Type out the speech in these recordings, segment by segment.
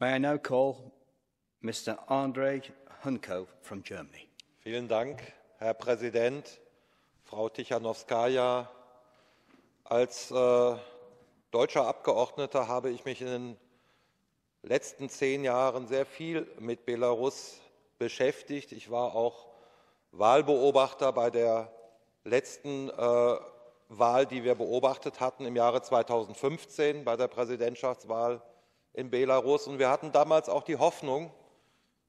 May I now call Mr. Andrei Hunko from Germany. Vielen Dank, Herr Präsident, Frau Tichanowskaja. Als äh, deutscher Abgeordneter habe ich mich in den letzten zehn Jahren sehr viel mit Belarus beschäftigt. Ich war auch Wahlbeobachter bei der letzten äh, Wahl, die wir beobachtet hatten im Jahre 2015 bei der Präsidentschaftswahl in Belarus. Und wir hatten damals auch die Hoffnung,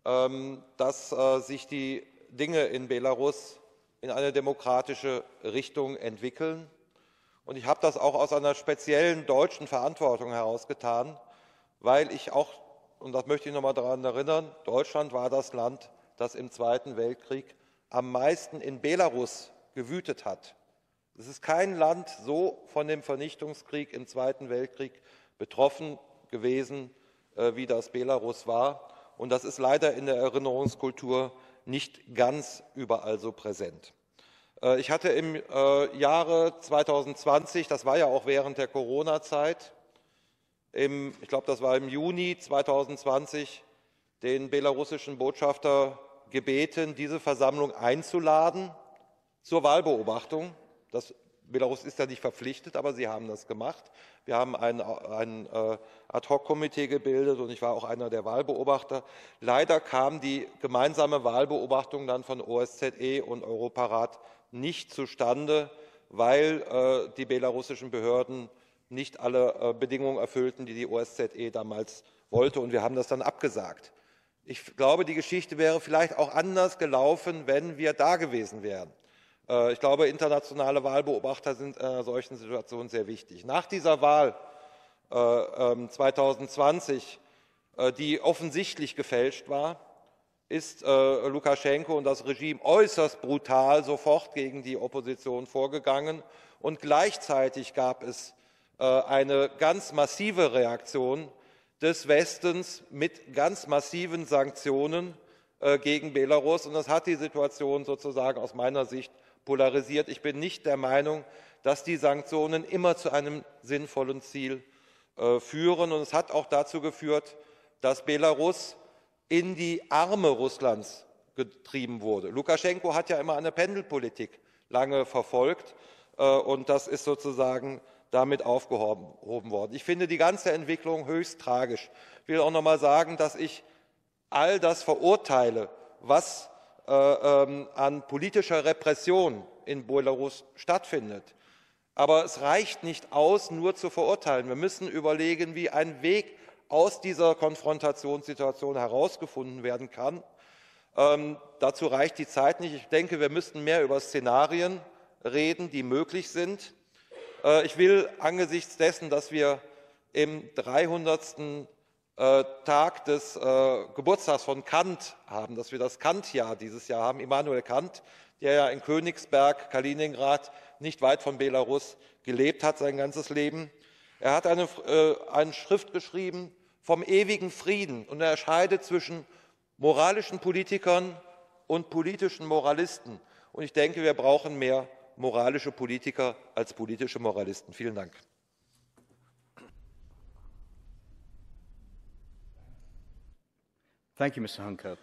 ähm, dass äh, sich die Dinge in Belarus in eine demokratische Richtung entwickeln. Und ich habe das auch aus einer speziellen deutschen Verantwortung heraus getan, weil ich auch, und das möchte ich noch einmal daran erinnern, Deutschland war das Land, das im Zweiten Weltkrieg am meisten in Belarus gewütet hat. Es ist kein Land so von dem Vernichtungskrieg im Zweiten Weltkrieg betroffen gewesen, äh, wie das Belarus war. Und das ist leider in der Erinnerungskultur nicht ganz überall so präsent. Äh, ich hatte im äh, Jahre 2020, das war ja auch während der Corona-Zeit, ich glaube, das war im Juni 2020, den belarussischen Botschafter gebeten, diese Versammlung einzuladen zur Wahlbeobachtung. Das Belarus ist ja nicht verpflichtet, aber sie haben das gemacht. Wir haben ein, ein äh, Ad-hoc-Komitee gebildet und ich war auch einer der Wahlbeobachter. Leider kam die gemeinsame Wahlbeobachtung dann von OSZE und Europarat nicht zustande, weil äh, die belarussischen Behörden nicht alle äh, Bedingungen erfüllten, die die OSZE damals wollte. Und wir haben das dann abgesagt. Ich glaube, die Geschichte wäre vielleicht auch anders gelaufen, wenn wir da gewesen wären. Äh, ich glaube, internationale Wahlbeobachter sind in einer solchen Situation sehr wichtig. Nach dieser Wahl 2020, äh, ähm, äh, die offensichtlich gefälscht war, ist Lukaschenko und das Regime äußerst brutal sofort gegen die Opposition vorgegangen. Und gleichzeitig gab es eine ganz massive Reaktion des Westens mit ganz massiven Sanktionen gegen Belarus. Und das hat die Situation sozusagen aus meiner Sicht polarisiert. Ich bin nicht der Meinung, dass die Sanktionen immer zu einem sinnvollen Ziel äh, führen. Und es hat auch dazu geführt, dass Belarus in die Arme Russlands getrieben wurde. Lukaschenko hat ja immer eine Pendelpolitik lange verfolgt, äh, und das ist sozusagen damit aufgehoben worden. Ich finde die ganze Entwicklung höchst tragisch. Ich will auch noch mal sagen, dass ich all das verurteile, was an politischer Repression in Belarus stattfindet. Aber es reicht nicht aus, nur zu verurteilen. Wir müssen überlegen, wie ein Weg aus dieser Konfrontationssituation herausgefunden werden kann. Ähm, dazu reicht die Zeit nicht. Ich denke, wir müssten mehr über Szenarien reden, die möglich sind. Äh, ich will angesichts dessen, dass wir im 300. Äh, Tag des äh, Geburtstags von Kant haben, dass wir das Kant-Jahr dieses Jahr haben, Immanuel Kant, der ja in Königsberg, Kaliningrad, nicht weit von Belarus gelebt hat sein ganzes Leben. Er hat eine, äh, eine Schrift geschrieben vom ewigen Frieden und er scheidet zwischen moralischen Politikern und politischen Moralisten. Und ich denke, wir brauchen mehr moralische Politiker als politische Moralisten. Vielen Dank. Thank you, Mr. Hunker.